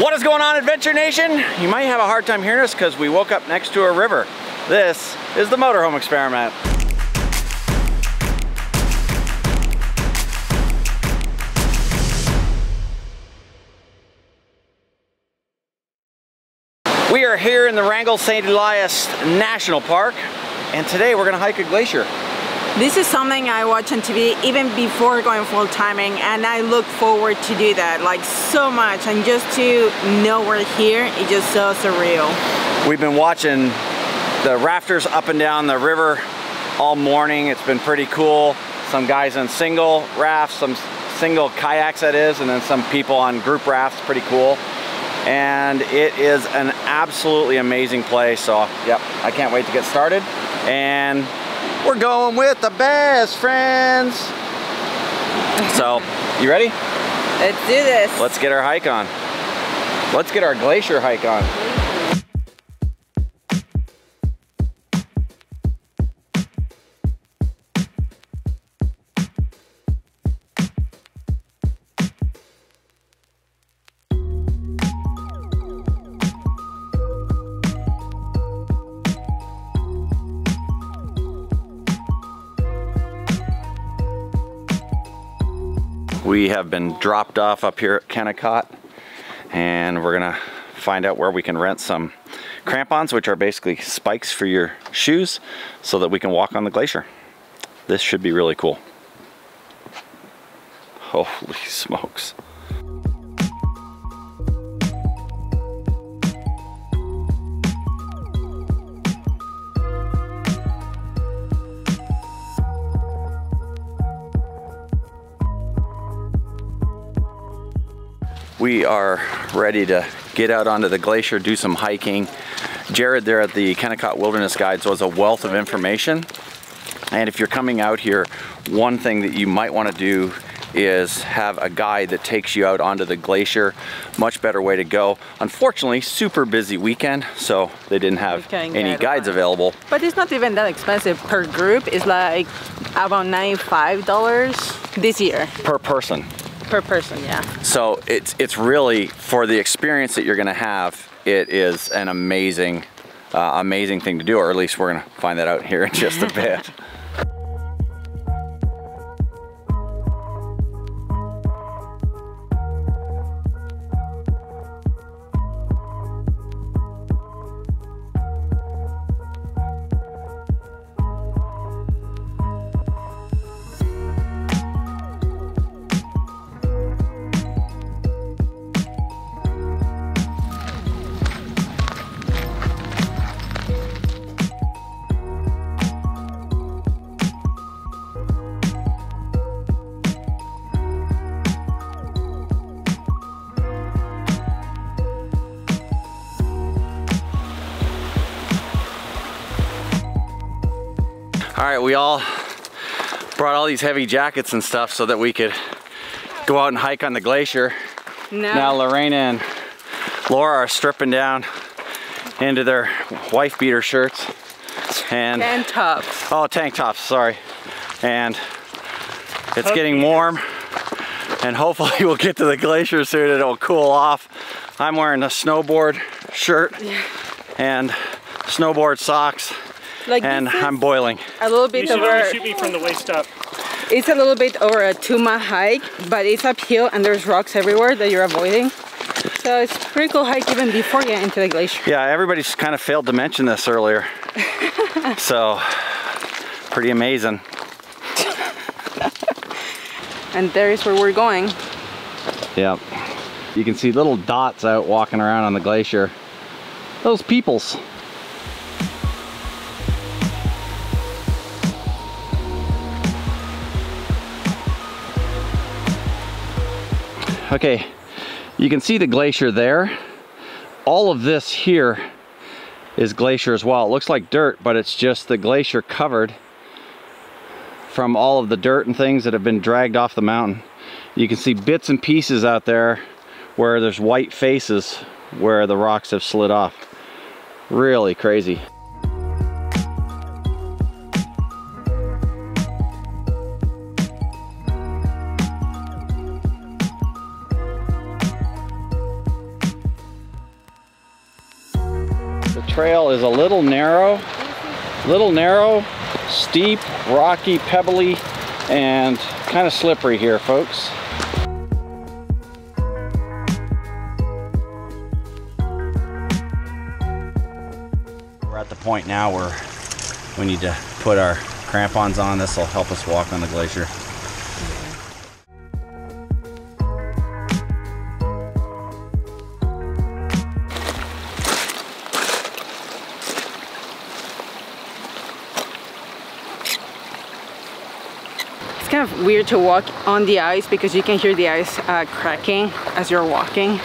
What is going on, Adventure Nation? You might have a hard time hearing us because we woke up next to a river. This is the motorhome experiment. We are here in the Wrangell St. Elias National Park, and today we're gonna hike a glacier. This is something I watch on TV even before going full timing and I look forward to do that like so much and just to know we're here it's just so surreal. We've been watching the rafters up and down the river all morning. It's been pretty cool. Some guys on single rafts, some single kayaks that is, and then some people on group rafts, pretty cool. And it is an absolutely amazing place. So, yep, I can't wait to get started. And we're going with the best friends. So, you ready? Let's do this. Let's get our hike on. Let's get our glacier hike on. We have been dropped off up here at Kennecott and we're gonna find out where we can rent some crampons, which are basically spikes for your shoes so that we can walk on the glacier. This should be really cool. Holy smokes. We are ready to get out onto the glacier, do some hiking. Jared there at the Kennecott Wilderness Guides was a wealth of information. And if you're coming out here, one thing that you might want to do is have a guide that takes you out onto the glacier. Much better way to go. Unfortunately, super busy weekend, so they didn't have any guides available. But it's not even that expensive per group. It's like about $95 this year. Per person. Per person, yeah. So it's it's really for the experience that you're going to have. It is an amazing, uh, amazing thing to do, or at least we're going to find that out here in just a bit. Right, we all brought all these heavy jackets and stuff so that we could go out and hike on the glacier. No. Now Lorena and Laura are stripping down into their wife beater shirts and and tops. oh tank tops, sorry. And it's getting warm and hopefully we'll get to the glacier soon and it'll cool off. I'm wearing a snowboard shirt and snowboard socks Like and I'm boiling. a little You bit should over. only shoot me from the waist up. It's a little bit over a two mile hike, but it's uphill and there's rocks everywhere that you're avoiding. So it's a pretty cool hike even before you get into the glacier. Yeah, everybody's kind of failed to mention this earlier. so, pretty amazing. And there is where we're going. Yep. You can see little dots out walking around on the glacier. Those peoples. Okay, you can see the glacier there. All of this here is glacier as well. It looks like dirt, but it's just the glacier covered from all of the dirt and things that have been dragged off the mountain. You can see bits and pieces out there where there's white faces where the rocks have slid off. Really crazy. Trail is a little narrow, little narrow, steep, rocky, pebbly, and kind of slippery here, folks. We're at the point now where we need to put our crampons on. This will help us walk on the glacier. It's kind of weird to walk on the ice because you can hear the ice uh, cracking as you're walking.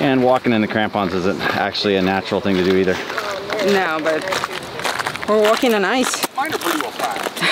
And walking in the crampons isn't actually a natural thing to do either. No, but we're walking on ice. Mine are pretty well packed.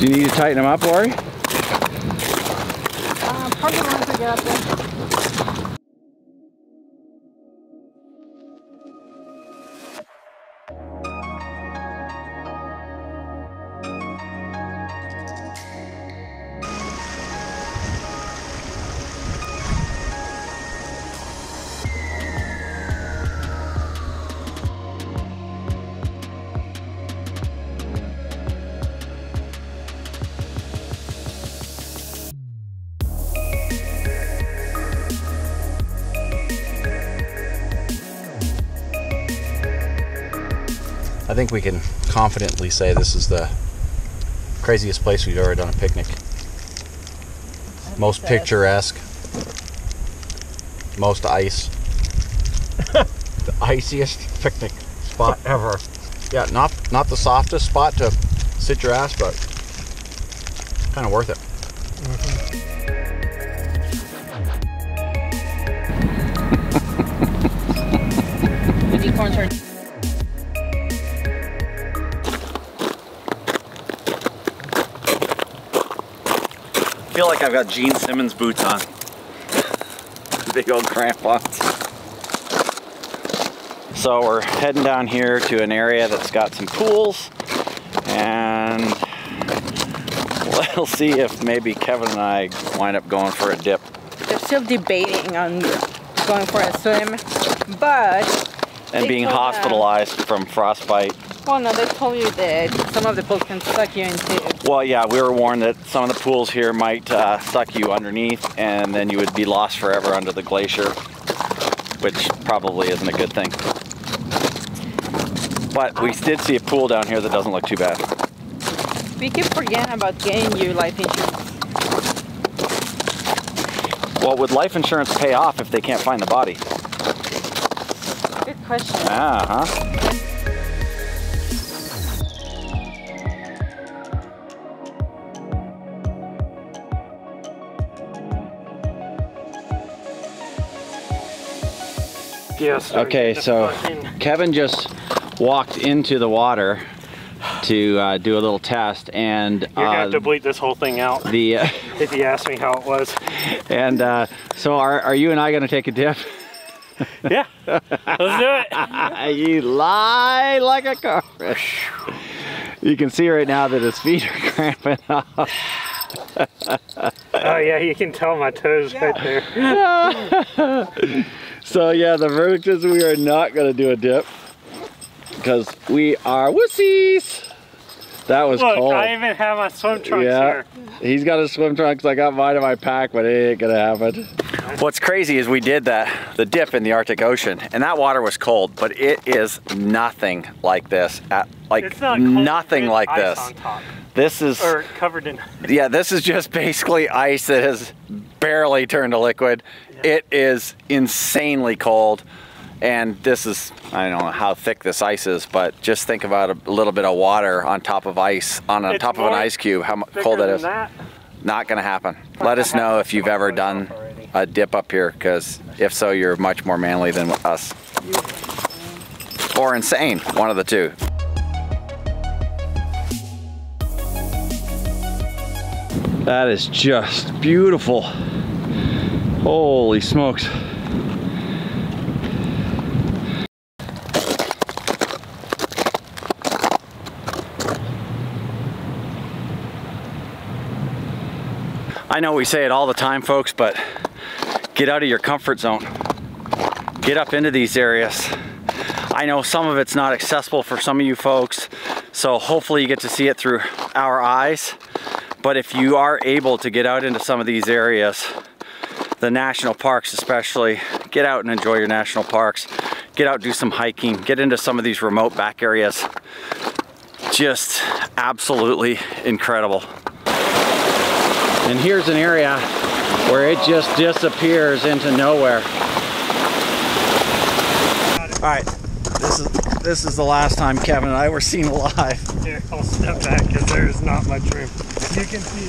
Do you need to tighten them up, Lori? Uh, I think we can confidently say this is the craziest place we've ever done a picnic. Most picturesque, most ice, the iciest picnic spot ever. Yeah, not not the softest spot to sit your ass, but kind of worth it. I've got Gene Simmons boots on. Big old crampons. So we're heading down here to an area that's got some pools and we'll see if maybe Kevin and I wind up going for a dip. they're still debating on going for a swim, but and being hospitalized from frostbite. Well, no, they told you that some of the pools can suck you into. Well, yeah, we were warned that some of the pools here might uh, suck you underneath and then you would be lost forever under the glacier, which probably isn't a good thing. But we did see a pool down here that doesn't look too bad. We keep forgetting about getting you life insurance. Well, would life insurance pay off if they can't find the body? Good question. Ah, huh? Yes. Okay, so Kevin just walked into the water to uh, do a little test, and You're gonna have uh, to bleep this whole thing out the uh, if you ask me how it was. and uh, so are, are you and I going to take a dip? Yeah, let's do it. you lie like a carpet. You can see right now that his feet are cramping up. Oh yeah, you can tell my toes right there. So yeah, the verdict is we are not going to do a dip because we are wussies. That was Look, cold. I even have my swim trunks yeah, here. he's got his swim trunks. I got mine in my pack, but it ain't gonna happen. What's crazy is we did that the dip in the Arctic Ocean, and that water was cold, but it is nothing like this. At, like It's not cold, nothing it's like this. This is or covered in. yeah, this is just basically ice that has barely turned to liquid. It is insanely cold. And this is, I don't know how thick this ice is, but just think about a little bit of water on top of ice, on, on top of an ice cube, how cold that than is. That. Not gonna happen. Let us know if you've ever done a dip up here, because if so, you're much more manly than us. Or insane, one of the two. That is just beautiful. Holy smokes. I know we say it all the time, folks, but get out of your comfort zone. Get up into these areas. I know some of it's not accessible for some of you folks, so hopefully you get to see it through our eyes. But if you are able to get out into some of these areas, the national parks especially, get out and enjoy your national parks. Get out, do some hiking, get into some of these remote back areas. Just absolutely incredible. And here's an area where it just disappears into nowhere. All right, this is this is the last time Kevin and I were seen alive. Here, I'll step back because there's not much room. You can see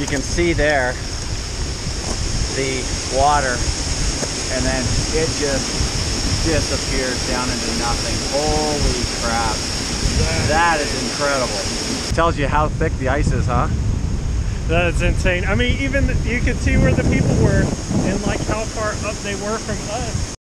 You can see there the water, and then it just disappears down into nothing. Holy crap! That is incredible. Tells you how thick the ice is, huh? That is insane. I mean, even you could see where the people were and like how far up they were from us.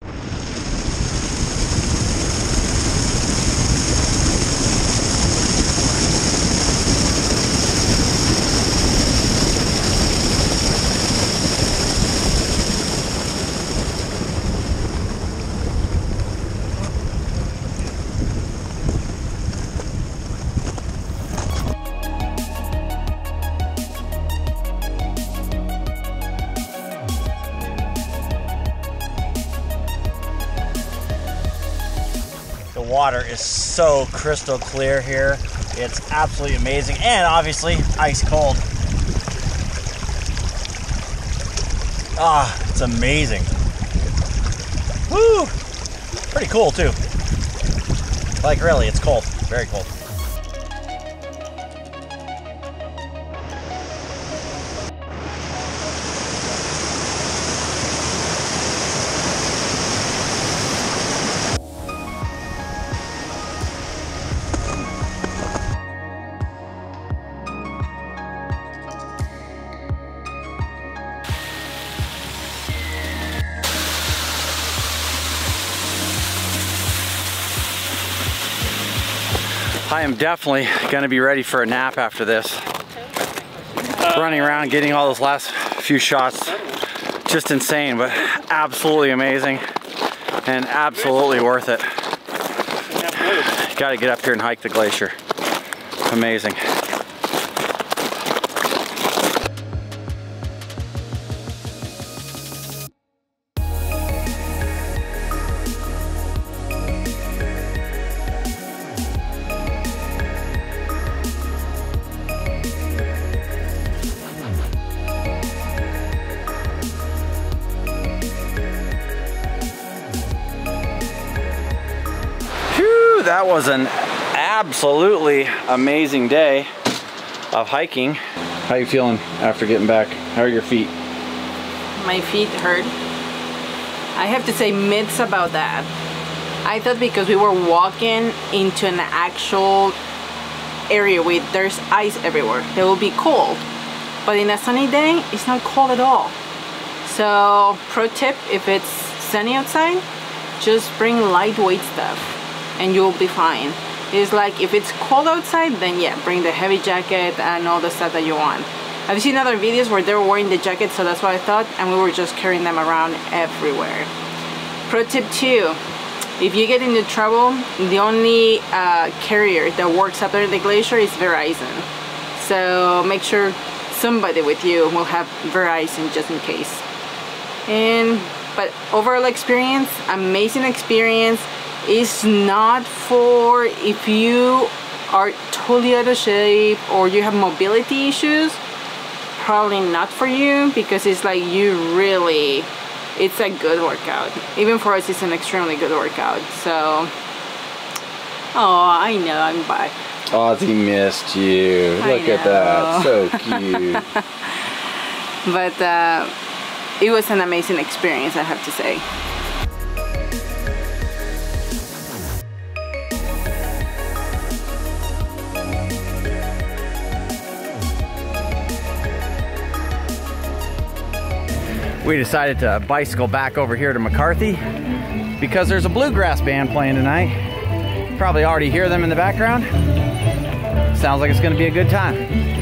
Water is so crystal clear here. It's absolutely amazing and obviously ice cold. Ah, it's amazing. Woo! Pretty cool too. Like really, it's cold. Very cold. I am definitely gonna be ready for a nap after this. Running around, getting all those last few shots, just insane, but absolutely amazing and absolutely worth it. Gotta get up here and hike the glacier. Amazing. Whew, that was an absolutely amazing day of hiking. How you feeling after getting back? How are your feet? My feet hurt. I have to say myths about that. I thought because we were walking into an actual area where there's ice everywhere, they will be cold. But in a sunny day, it's not cold at all. So pro tip, if it's sunny outside, just bring lightweight stuff and you'll be fine. It's like if it's cold outside, then yeah, bring the heavy jacket and all the stuff that you want. I've seen other videos where they were wearing the jacket, so that's what I thought, and we were just carrying them around everywhere. Pro tip two, if you get into trouble, the only uh, carrier that works up there in the glacier is Verizon. So make sure somebody with you will have Verizon just in case. And but overall experience, amazing experience. Is not for if you are totally out of shape or you have mobility issues. Probably not for you because it's like you really it's a good workout. Even for us, it's an extremely good workout. So, oh, I know I'm back. Ozzy missed you. I Look at that. So cute. But uh, it was an amazing experience, I have to say. we decided to bicycle back over here to McCarthy because there's a bluegrass band playing tonight. Probably already hear them in the background. Sounds like it's to be a good time.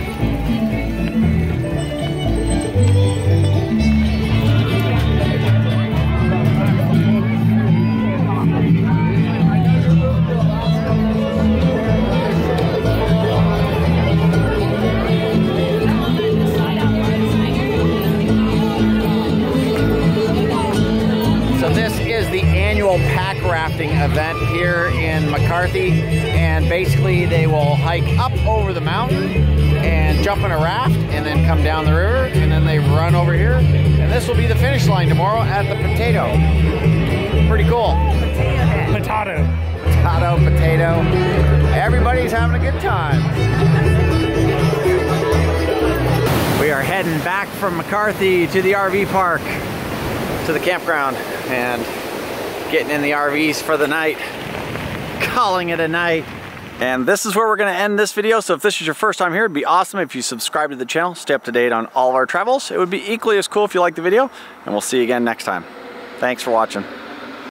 Potato. Potato, potato. Everybody's having a good time. We are heading back from McCarthy to the RV park, to the campground, and getting in the RVs for the night, calling it a night. And this is where we're gonna end this video. So if this is your first time here, it'd be awesome if you subscribe to the channel, stay up to date on all of our travels. It would be equally as cool if you like the video, and we'll see you again next time. Thanks for watching.